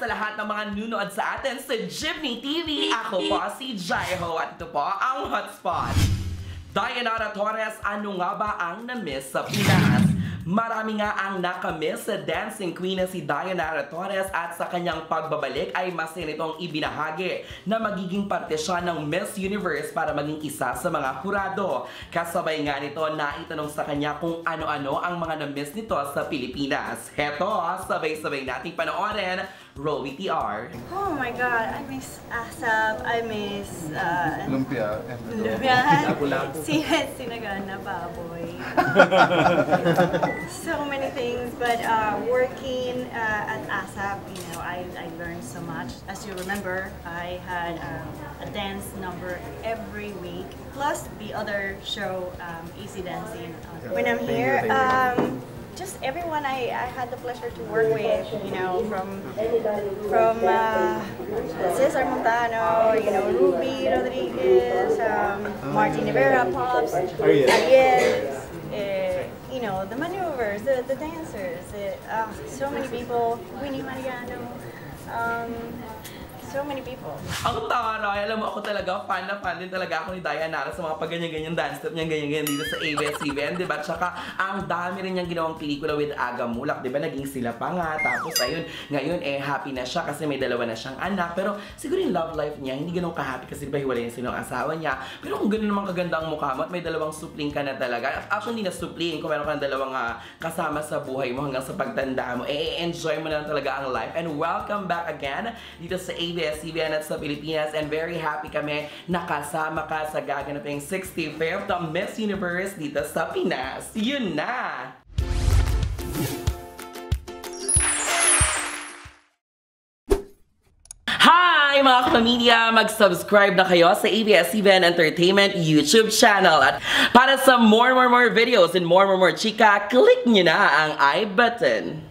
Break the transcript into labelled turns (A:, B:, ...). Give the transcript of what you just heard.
A: sa lahat ng mga nunood sa atin sa Jeepney TV. Ako po si Jaiho at ito po ang Hotspot. Dayanara Torres, ano nga ba ang na-miss sa Pinas? Marami nga ang nakamiss sa dancing queen na si Dayanara Torres at sa kanyang pagbabalik ay masin itong ibinahagi na magiging parte siya ng Miss Universe para maging isa sa mga kurado. Kasabay nga nito na itanong sa kanya kung ano-ano ang mga na-miss nito sa Pilipinas. Heto, sabay-sabay nating panoorin, Roll VTR.
B: Oh my god, I miss ASAP, I miss uh,
C: Lumpia. and
B: Lumpian,
A: Lapu-lapu.
B: si Sinagan na baboy. so many things, but uh, working uh, at ASAP, you know, I, I learned so much. As you remember, I had um, a dance number every week, plus the other show, um, Easy Dancing. When I'm here, um, just everyone I, I had the pleasure to work with, you know, from from uh, Cesar Montano, you know, Ruby Rodriguez, um, Martin Rivera, Pops, Ariel, eh, you know, the maneuvers, the, the dancers, ah, so many people, Winnie Mariano, um, so many people.
A: Ang taray, alam mo ako talaga, fan na fan din talaga ako ni Dayanara sa mga pag ganyan-ganyan dance step niya, ganyan-ganyan dito sa ABS-CBN, di ba? Tsaka ang dami rin niyang ginawang pelikula with Aga Mulak, di ba? Naging sila pa nga. Tapos ayun, ngayon eh happy na siya kasi may dalawa na siyang anak. Pero siguro yung love life niya, hindi ganun ka-happy kasi di ba hiwalay na sila ng asawa niya. Pero kung ganun naman kaganda ang mukha mo at may dalawang supling ka na talaga. Actually, hindi na supling. Kung meron ka ng dalawang ah, kasama sa buhay mo hanggang sa pagtanda mo, eh enjoy mo na lang talaga ang life. And welcome back again dito sa ABS-CBN at sa Pilipinas. And very happy kami nakasama ka sa gaganaping 65th Miss Universe dito sa Pinas. Yun na! Hi mga kapamilya! Mag-subscribe na kayo sa ABS-CBN Entertainment YouTube channel. At para sa more, more, more videos and more, more, more chika, click nyo na ang I button.